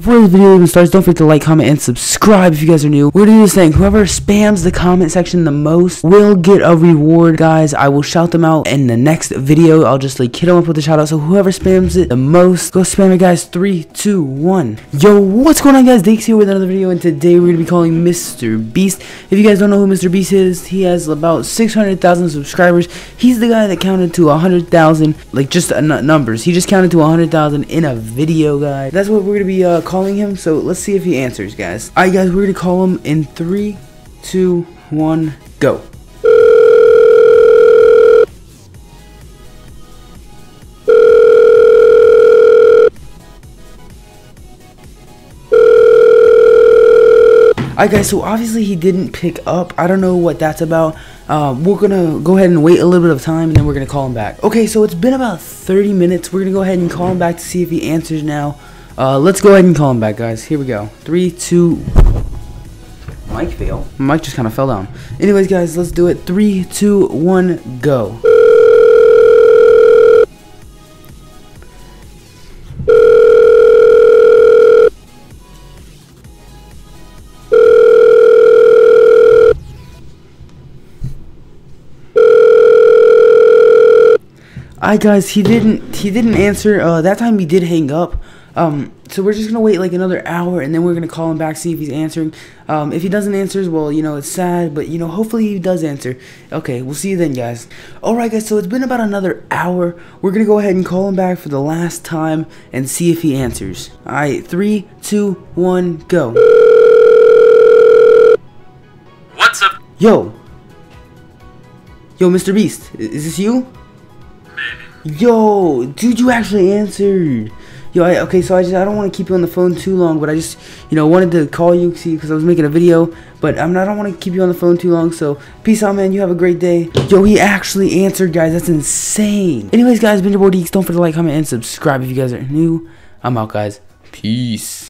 Before this video even starts, don't forget to like, comment, and subscribe if you guys are new. We're do this thing. Whoever spams the comment section the most will get a reward, guys. I will shout them out in the next video. I'll just like hit them up with a shout out. So whoever spams it the most, go spam it, guys. Three, two, one. Yo, what's going on, guys? Deaks here with another video, and today we're gonna be calling Mr. Beast. If you guys don't know who Mr. Beast is, he has about 600,000 subscribers. He's the guy that counted to 100,000, like just numbers. He just counted to 100,000 in a video, guys. That's what we're gonna be uh, calling him. So let's see if he answers, guys. Alright, guys, we're gonna call him in three, two, one, go. Alright guys, so obviously he didn't pick up. I don't know what that's about. Um, we're gonna go ahead and wait a little bit of time and then we're gonna call him back. Okay, so it's been about 30 minutes. We're gonna go ahead and call him back to see if he answers now. Uh, let's go ahead and call him back, guys. Here we go. Three, two. Mic fail. Mic just kind of fell down. Anyways, guys, let's do it. Three, two, one, go. Hi guys, he didn't he didn't answer. Uh, that time he did hang up. Um, so we're just gonna wait like another hour, and then we're gonna call him back, see if he's answering. Um, if he doesn't answer, well, you know it's sad, but you know hopefully he does answer. Okay, we'll see you then, guys. All right, guys. So it's been about another hour. We're gonna go ahead and call him back for the last time and see if he answers. All right, three, two, one, go. What's up? Yo. Yo, Mr. Beast, is this you? Yo, dude, you actually answered. Yo, I, okay, so I just I don't want to keep you on the phone too long, but I just you know wanted to call you see because I was making a video, but I'm not, I don't want to keep you on the phone too long. So peace out, man. You have a great day. Yo, he actually answered, guys. That's insane. Anyways, guys, been your boy Deaks. Don't forget to like, comment, and subscribe if you guys are new. I'm out, guys. Peace.